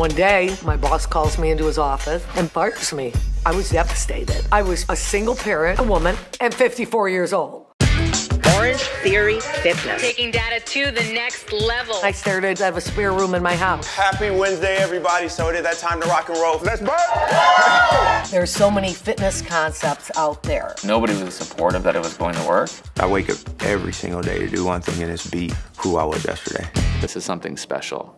One day, my boss calls me into his office and fires me. I was devastated. I was a single parent, a woman, and 54 years old. Orange Theory Fitness. Taking data to the next level. I started to have a spare room in my house. Happy Wednesday, everybody. So it is that time to rock and roll. Let's burn! There's so many fitness concepts out there. Nobody was supportive that it was going to work. I wake up every single day to do one thing, and it's be who I was yesterday. This is something special.